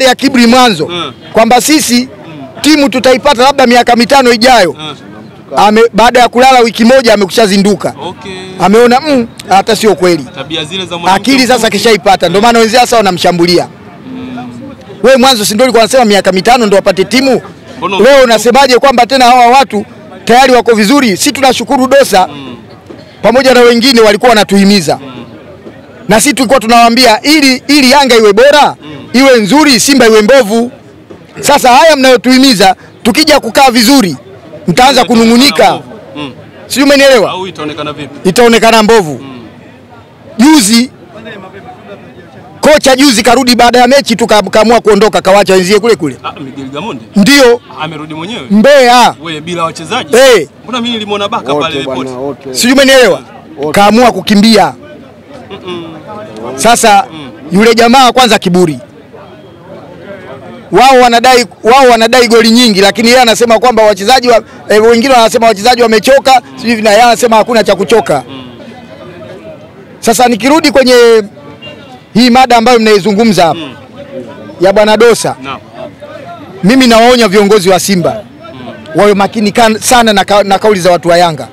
yale ya Kibri mwanzo Mm. kwamba sisi timu tutaipata labda miaka mitano ijayo. Ah, Ame, baada ya kulala wiki moja amekushazinduka, okay. ameona mm, hata sio kweli. Akili sasa kishaipata, ndio maana wenzia sasa wanamshambulia. mm. We mwanzo si ndio ulikuwa unasema miaka mitano ndio wapate timu? Leo unasemaje kwamba tena hawa watu tayari wako vizuri? Si tunashukuru Dosa mm. pamoja na wengine walikuwa wanatuhimiza mm. na sisi tulikuwa tunawaambia ili ili Yanga iwe bora iwe nzuri, Simba iwe mbovu. Sasa haya mnayotuhimiza, tukija kukaa vizuri mtaanza kunung'unika, Mm. sijui umenielewa, Au itaonekana vipi? itaonekana mbovu. Juzi kocha juzi karudi baada ya mechi tu kaamua kuondoka, kawacha wenzie kule kule, Ah, Miguel Gamondi ndio amerudi mwenyewe. Mbeya. Wewe bila wachezaji? Eh. Mbona mimi nilimwona baka pale ripoti? sijui umenielewa, kaamua kukimbia. mm -mm. Sasa mm. yule jamaa kwanza kiburi, wao wanadai wao wanadai goli nyingi, lakini yeye anasema kwamba wachezaji wa, e, wengine wanasema wachezaji wamechoka, sijui na yeye anasema hakuna cha kuchoka. Sasa nikirudi kwenye hii mada ambayo mnaizungumza hapa ya bwana Dosa, mimi nawaonya viongozi wa Simba wawe makini sana na, ka, na kauli za watu wa Yanga,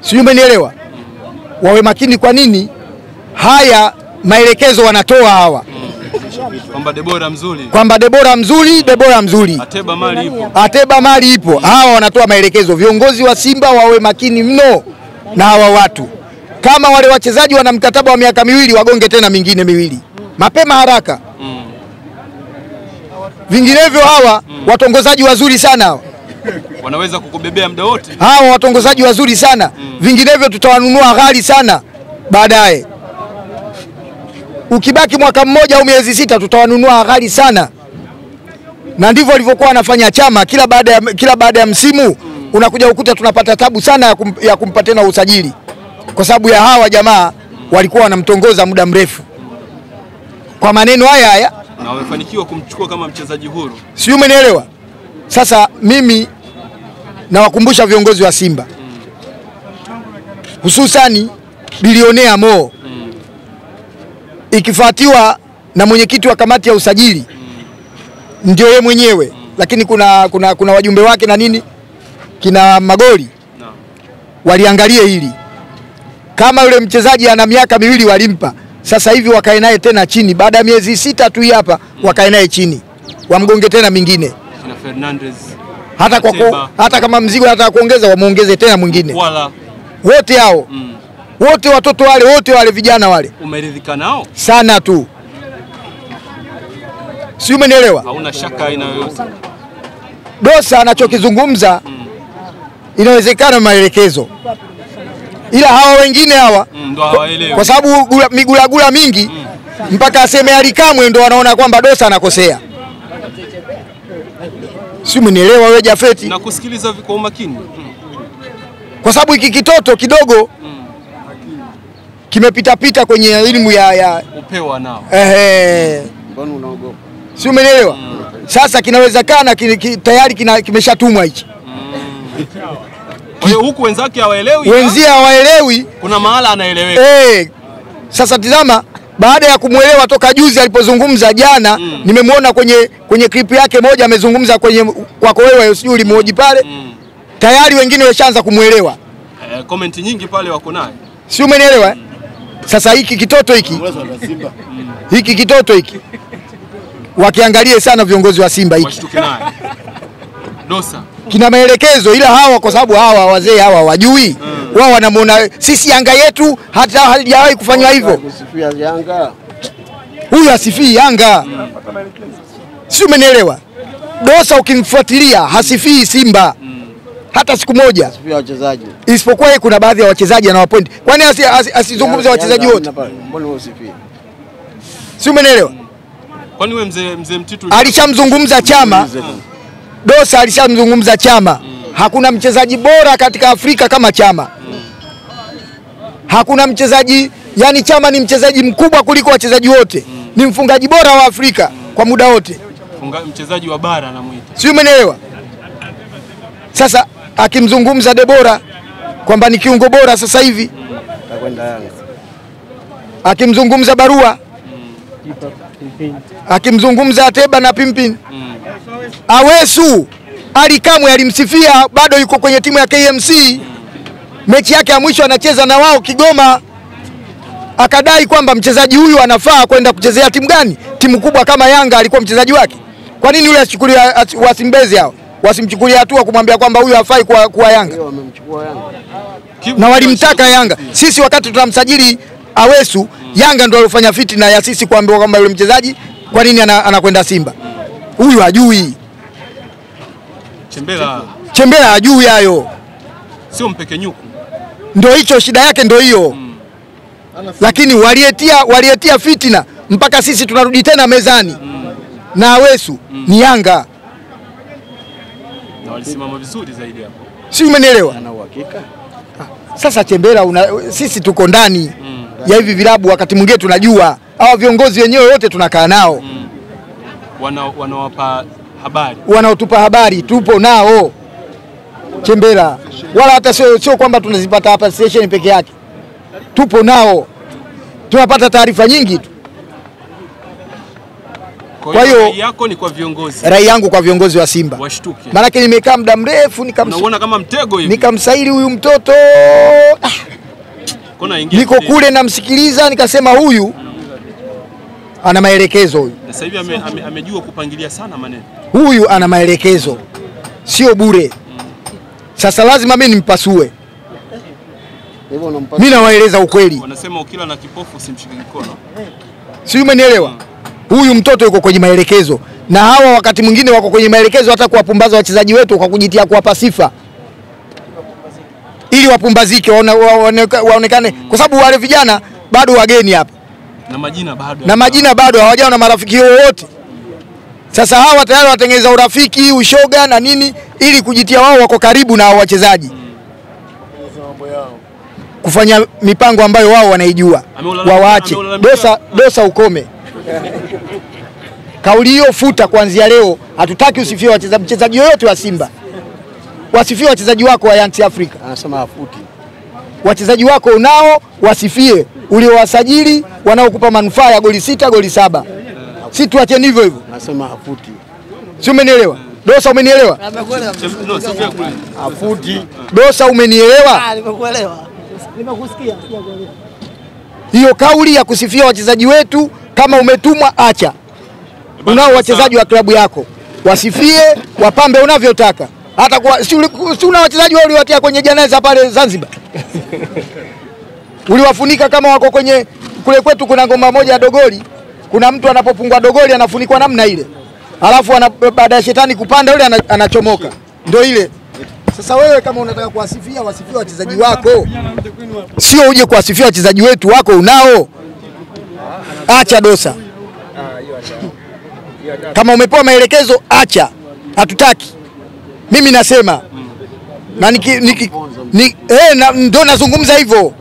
sijui umenielewa, wawe makini. Kwa nini haya maelekezo wanatoa hawa Kwamba Debora mzuri. kwamba Debora mzuri, Debora mzuri, Ateba mali ipo. Ateba mali ipo. Hawa wanatoa maelekezo. Viongozi wa Simba wawe makini mno na hawa watu. Kama wale wachezaji wana mkataba wa miaka miwili, wagonge tena mingine miwili mapema haraka. Mm. Vinginevyo hawa watongozaji wazuri sana hawa Wanaweza kukubebea muda wote. hawa watongozaji wazuri sana vinginevyo tutawanunua ghali sana baadaye. Ukibaki mwaka mmoja au miezi sita, tutawanunua ghali sana, na ndivyo walivyokuwa wanafanya Chama. Kila baada ya, kila baada ya msimu unakuja ukuta tunapata tabu sana ya, kum, ya kumpa tena usajili, kwa sababu ya hawa jamaa walikuwa wanamtongoza muda mrefu kwa maneno haya haya Na wamefanikiwa kumchukua kama mchezaji huru. sijui umenielewa. Sasa mimi nawakumbusha viongozi wa Simba hususani bilionea Mo ikifuatiwa na mwenyekiti wa kamati ya usajili ndio yeye mwenyewe, lakini kuna, kuna, kuna wajumbe wake na nini kina Magoli waliangalie hili. Kama yule mchezaji ana miaka miwili walimpa, sasa hivi wakae naye tena chini, baada ya miezi sita tu hapa wakae naye chini, wamgonge tena mingine. Hata, kwa ku, hata kama mzigo anataka kuongeza wamwongeze tena mwingine, wote hao. Mm. Wote watoto wale wote wale vijana wale umeridhika nao? sana tu, si umenielewa? Hauna shaka aina yoyote. Dosa anachokizungumza mm. inawezekana maelekezo, ila hawa wengine hawa Mm, hawaelewi. kwa sababu gula- migulagula mingi mm. mpaka aseme Alikamwe ndo wanaona kwamba Dosa anakosea, si umenielewa wewe Jafeti? Nakusikiliza kwa umakini. Mm. Kwa sababu hiki kitoto kidogo kimepitapita kwenye elimu ya, ya Upewa nao. ehe, Mbona unaogopa? si umeelewa? mm. Sasa kinawezekana ki, ki, tayari kina, kimeshatumwa hichi, Kwa hiyo huku wenzake hawaelewi. wenzie hawaelewi Kuna mahala anaeleweka. Eh, sasa tizama, baada ya kumwelewa toka juzi alipozungumza jana, mm. nimemwona kwenye kwenye clip yake moja amezungumza kwenye kwako wewe, sijui ulimhoji pale, Mm. tayari wengine washaanza kumwelewa, Eh, comment nyingi pale wako naye. si umenielewa? eh? Sasa hiki kitoto hiki hiki kitoto hiki wakiangalie sana viongozi wa Simba, hiki kina maelekezo, ila hawa kwa sababu hawa wazee hawa wajui mm. wao wanamwona sisi Yanga yetu hata halijawahi kufanywa hivyo. Huyu asifii Yanga, mm. si umenielewa? Dosa ukimfuatilia hasifii Simba mm. hata siku moja, wachezaji. Isipokuwa yeye kuna baadhi ya wachezaji anawapointi. Kwani asi- asi- asizungumze wachezaji wote? Mbona wewe usifie? Si umenielewa? Kwani wewe mzee mzee Mtitu Alishamzungumza Chama, Dosa alishamzungumza Chama. Hakuna mchezaji bora katika Afrika kama Chama. Hakuna mchezaji, yani Chama ni mchezaji mkubwa kuliko wachezaji wote, ni mfungaji bora wa Afrika kwa muda wote. mchezaji wa bara anamuita. si umenielewa? Sasa akimzungumza Debora kwamba ni kiungo bora sasa hivi, akimzungumza Barua akimzungumza Ateba na Pimpin. Awesu Ali Kamwe alimsifia, bado yuko kwenye timu ya KMC. Mechi yake ya mwisho anacheza na wao Kigoma, akadai kwamba mchezaji huyu anafaa kwenda kuchezea timu gani? Timu kubwa kama Yanga, alikuwa mchezaji wake. Kwa nini yule asichukulia wasimbezi hao wasimchukulia hatua kumwambia kwamba huyu hafai kuwa, kuwa Yanga? Hiyo wamemchukua Yanga. Kibu na walimtaka Yanga. Sisi wakati tunamsajili Awesu, Yanga ndo alifanya fitina ya sisi kuambiwa kwamba yule mchezaji kwa nini anakwenda ana- Simba. Huyu hajui, Chembela Chembela hajui hayo, sio mpekenyuku. ndo hicho shida yake, ndo hiyo lakini walietia, walietia fitina mpaka sisi tunarudi tena mezani na Awesu ni Yanga, Na walisimama vizuri zaidi hapo. si umenielewa? Ana uhakika? Sasa Chembela una, sisi tuko ndani mm. ya hivi vilabu, wakati mwingine tunajua hawa viongozi wenyewe wote tunakaa nao mm. Wana wanawapa habari. wanaotupa habari tupo nao Chembela, wala hata sio sio kwamba tunazipata hapa station peke yake, tupo nao, tunapata taarifa nyingi tu. Kwa hiyo- rai yako ni kwa viongozi Rai yangu kwa viongozi wa Simba, washtuke. maanake nimekaa muda mrefu nikams- kama mtego hivi. nikamsaili huyu mtoto ah, Kona ingia. niko kule namsikiliza, nikasema huyu ana maelekezo huyu, Sasa hivi ame, ame, amejua kupangilia sana maneno. huyu ana maelekezo, sio bure. Sasa lazima mimi nimpasue, mimi nawaeleza ukweli. Wanasema ukila na kipofu usimshike mkono. si umenielewa? Huyu mtoto yuko kwenye maelekezo, na hawa wakati mwingine wako kwenye maelekezo hata kuwapumbaza wachezaji wetu kwa kujitia kuwapa sifa. Ili wapumbazike, waone- waone- waonekane, kwa sababu wale vijana bado wageni hapa. Na majina bado. na majina bado hawajawa na marafiki wowote. Sasa hawa tayari watengeneza urafiki, ushoga na nini, ili kujitia wao wako karibu na wachezaji, kufanya mipango ambayo wao wanaijua, wawaache. dosa, dosa ukome. Kauli hiyo futa kuanzia leo. Hatutaki usifie wachezaji, mchezaji yoyote wa Simba wasifie wachezaji wako wa Young afrika anasema hafuti. Wachezaji wako unao wasifie, uliowasajili wanaokupa manufaa ya goli sita, goli saba, si tuacheni hivyo hivyo, Anasema hafuti. si umenielewa? Dosa, umenielewa? Hafuti. Dosa, umenielewa? Nimekuelewa. Nimekusikia. Hiyo kauli ya kusifia wachezaji wetu, kama umetumwa acha. Unao wachezaji wa klabu yako, wasifie, wapambe unavyotaka. Hata kwa si, una wachezaji wao uliwatia kwenye janeza pale Zanzibar, uliwafunika kama wako kwenye kule kwetu. Kuna ngoma moja ya dogoli, kuna mtu anapopungwa dogoli anafunikwa namna ile, alafu baada ya shetani kupanda yule ana- anachomoka, ndio ile. Sasa wewe kama unataka kuwasifia, wasifie wachezaji wako, sio uje kuwasifia wachezaji wetu. Wako unao, acha Dosa. Kama umepewa maelekezo acha, hatutaki. Mimi nasema na niki, niki, ni, eh, na, ndo nazungumza hivyo,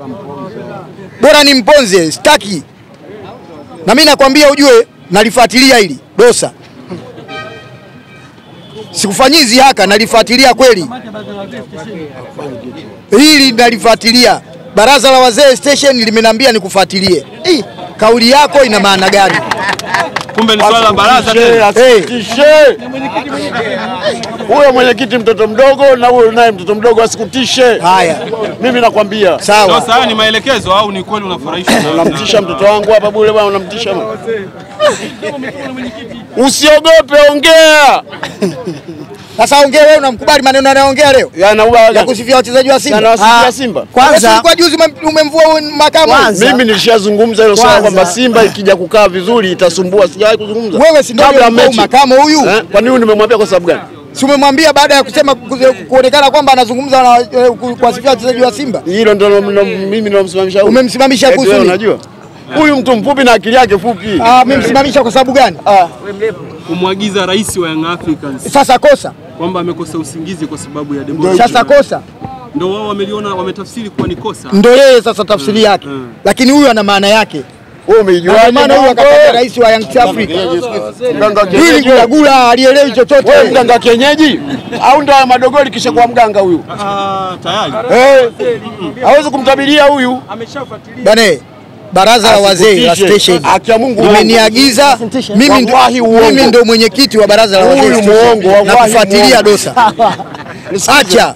bora ni mponze, sitaki. Na mimi nakwambia ujue, nalifuatilia hili Dosa, sikufanyizi haka nalifuatilia kweli hili, nalifuatilia. Baraza la wazee station limenambia nikufuatilie. Eh, Kauli yako ina maana gani? Kumbe ni swala la baraza tena. Asikutishe. Huyo mwenyekiti mtoto mdogo na huyo naye mtoto mdogo asikutishe. Haya, Mimi nakwambia. sawa. Sasa haya ni maelekezo au ni kweli unafurahishwa Unamtisha mtoto wangu hapa bure bwana, unamtisha. Usiogope, ongea. Sasa ongea wewe, unamkubali maneno anayoongea leo ya kusifia wachezaji wa Simba? Ah, Simba. Kwanza kwa juzi umemvua makamu. Mimi nilishazungumza hilo swala kwamba Simba ikija kukaa vizuri itasumbua. Sijawahi kuzungumza. Wewe si ndio makamu huyu? Eh? Kwa nini nimemwambia kwa sababu gani? Si umemwambia baada ya kusema kuonekana kwamba anazungumza na eh, kuwasifia wachezaji wa Simba? Hilo ndio mimi nilomsimamisha huyu. Umemsimamisha kuhusu nini? unajua? Huyu mtu mfupi na akili yake fupi. Ah, mimi msimamisha kwa sababu gani? Ah. kumwagiza rais wa Young Africans Sasa kosa, kwamba amekosa usingizi kwa sababu ya demo. sasa kosa Ndio wao wameliona wametafsiri kuwa ni kosa. Ndio yeye sasa tafsiri yake, mm. lakini huyu ana maana yake. Wewe Na umeijuaje? maana huyu akapata rais wa Young Africa. Mganga Hili gula alielewi chochote. Wewe mganga kienyeji au ndo ya madogoli kisha kwa mganga huyu? Ah, tayari. Eh, hawezi kumtabiria huyu. Ameshafuatilia. Bane, baraza la wazee la station. Limeniagiza mimi, ndo- mimi ndo mwenyekiti wa baraza la wazee na kufuatilia. Dosa. Acha.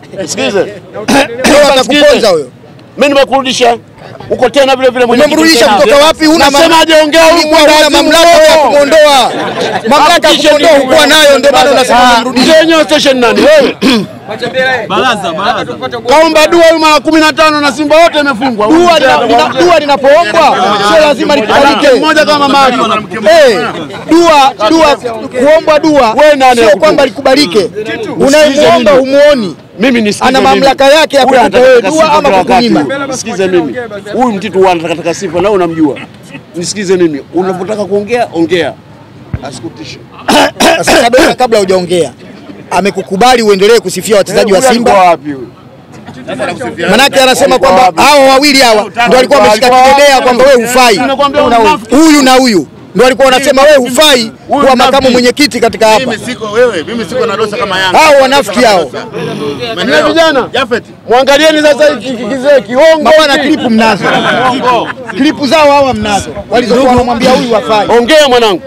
Atakuponza huyo. Mimi nimekurudisha uko tena vile vile mwenye Umemrudisha kutoka wapi? Una Nasema ajeongea huko na mamlaka ya huyo. mamlaka ya Hakikisha huko nayo, ndio maana unasema Ah, umemrudisha. mzee wenyewe station nani wewe? Baraza, baraza. Kaomba dua huyu mara 15 na Simba wote imefungwa. Dua dua linapoombwa sio lazima likubalike. mmoja kama mali. Eh, dua dua kuombwa dua Wewe nani sio kwamba likubalike. Unayemuomba humuoni, Mimi nisikize ana mimi. mamlaka yake ya kukupa wewe dua ama kukunyima. Nisikize mimi. Huyu mtitu anataka taka sifa na unamjua. Nisikize mimi. Unapotaka kuongea, ongea. Asikutishe. Sasa kabla hujaongea, amekukubali uendelee kusifia wachezaji wa Simba, wapi huyu? manake anasema kwamba hao wawili hawa ndio walikuwa wameshika kidedea kwamba wewe hufai, huyu na huyu ndio walikuwa wanasema wewe hufai kuwa makamu mwenyekiti katika hapa. Mimi siko wewe, mimi siko na Dosa kama Yanga. Hao wanafiki hao. Mimi vijana? Jafet. Mwangalieni sasa hiki kizee kiongo. Mabwana, hiki. klipu mnazo, klipu zao hawa mnazo, walizokuwa wanamwambia huyu hafai. Ongea mwanangu.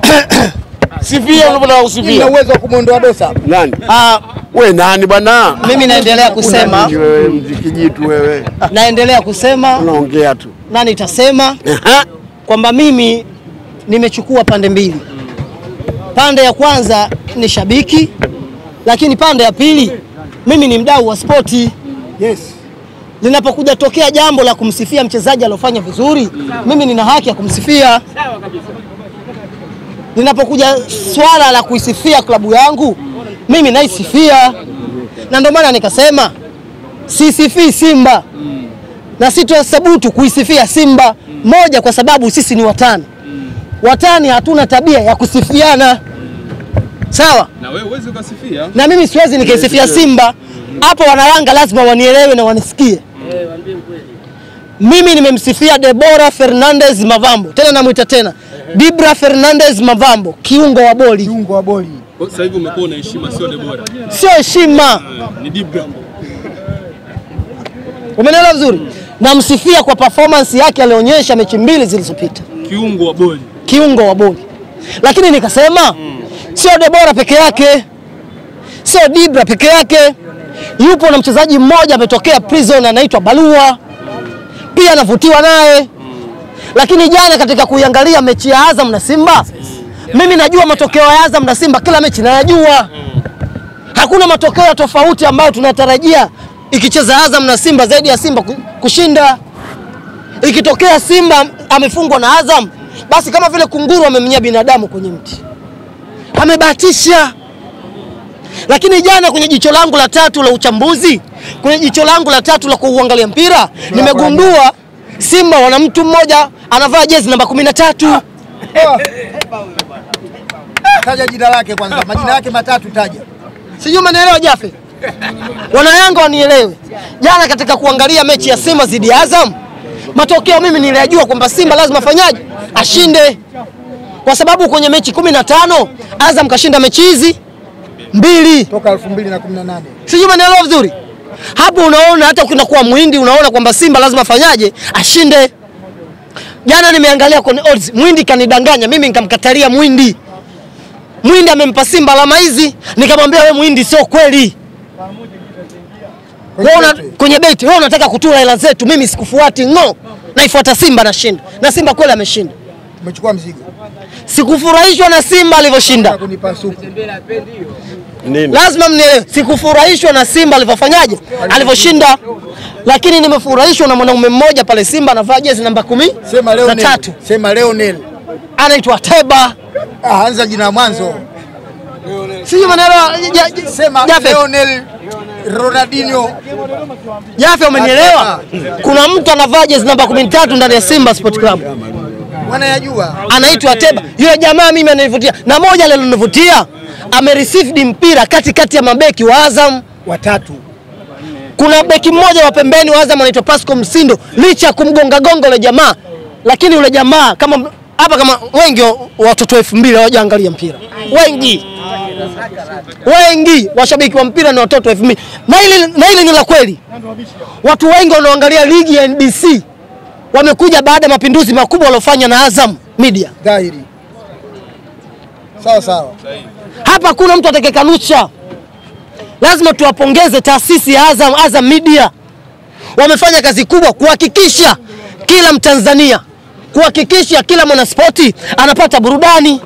Sifia unapotaka Ina Nina uwezo wa kumwondoa Dosa. Nani? Ah, We nani bwana? mimi naendelea kusema wewe mjikijitu wewe. naendelea kusema Unaongea tu. na nitasema Aha. kwamba mimi nimechukua pande mbili. Pande ya kwanza ni shabiki, lakini pande ya pili mimi ni mdau wa spoti. Yes. Linapokuja tokea jambo la kumsifia mchezaji aliofanya vizuri, mimi nina haki ya kumsifia. Linapokuja swala la kuisifia klabu yangu, mimi naisifia, na ndio maana nikasema sisifii Simba na sitosabutu kuisifia Simba moja, kwa sababu sisi ni watani. Watani hatuna tabia ya kusifiana, sawa Na wewe uwezi ukasifia. na mimi siwezi nikaisifia Simba hapo. Wanayanga lazima wanielewe na wanisikie. Mimi nimemsifia Debora Fernandez Mavambo, tena namwita tena Dibra Fernandez Mavambo, kiungo wa boli, Kiungo wa boli. Sasa hivi umekuwa na heshima, sio Debora. sio heshima. Ni Dibra. Umenielewa vizuri? Namsifia kwa performance yake alionyesha mechi mbili zilizopita, Kiungo wa boli. Kiungo wa boli. Lakini nikasema sio Debora peke yake, sio Dibra peke yake, yupo na mchezaji mmoja ametokea prison anaitwa Balua, pia anavutiwa naye. Lakini jana katika kuiangalia mechi ya Azam na Simba, mimi najua matokeo ya Azam na Simba, kila mechi nayajua. Hakuna matokeo tofauti ambayo tunatarajia ikicheza Azam na Simba zaidi ya Simba kushinda. Ikitokea Simba amefungwa na Azam, basi kama vile kunguru amemnyia binadamu kwenye mti, amebahatisha. Lakini jana kwenye jicho langu la tatu la uchambuzi, kwenye jicho langu la tatu la kuuangalia mpira, nimegundua Simba wana mtu mmoja anavaa jezi namba kumi na tatu. Taja jina lake kwanza, majina yake matatu taja. Sijui umenielewa Jafe? Wanayanga wanielewe. Jana katika kuangalia mechi ya Simba dhidi ya Azam, matokeo mimi niliyajua kwamba Simba lazima afanyaje? Ashinde. Kwa sababu kwenye mechi kumi na tano Azam kashinda mechi hizi mbili. Toka 2018. Sijui umenielewa vizuri? Hapo unaona hata ukinakuwa mwindi unaona kwamba Simba lazima afanyaje? Ashinde. Jana nimeangalia kwenye odds, mwindi kanidanganya, mimi nikamkatalia mwindi. Mwindi amempa Simba alama hizi, nikamwambia we mwindi, sio kweli. Wewe una, kwenye beti. wewe unataka kutula hela zetu, mimi sikufuati. Ng'o, naifuata Simba nashinda, na Simba kweli ameshinda. Umechukua mzigo. Sikufurahishwa na Simba alivyoshinda, lazima mnielewe. Sikufurahishwa na Simba alivyofanyaje, alivyoshinda, lakini nimefurahishwa na mwanaume mmoja pale Simba anavaa jezi namba kumi Sema na Leonel. tatu, Sema Leonel. anaitwa Teba, Ah, anza jina mwanzo. sijui maneno Sema Jafe, Leonel Ronaldinho. Jafe, umenielewa? Kuna mtu anavaa jezi namba kumi na tatu ndani ya Simba Sport Club Wanayajua. anaitwa Teba. Yule jamaa mimi ananivutia, na moja alilonivutia amereceived mpira kati kati ya mabeki wa Azam. Watatu. Kuna beki mmoja wa pembeni wa Azam anaitwa Pascal Msindo, licha ya kumgonga gongo yule jamaa, lakini yule jamaa kama hapa, kama wengi watoto elfu mbili hawajaangalia mpira, wengi wengi washabiki wa mpira ni watoto elfu mbili na hili na hili ni la kweli. Watu wengi wanaangalia ligi ya NBC wamekuja baada ya mapinduzi makubwa waliofanya na Azam Media. Dhahiri. Sawa sawa. Hapa kuna mtu atakayekanusha. Lazima tuwapongeze taasisi ya Azam, Azam Media. Wamefanya kazi kubwa kuhakikisha kila Mtanzania, kuhakikisha kila mwanaspoti anapata burudani.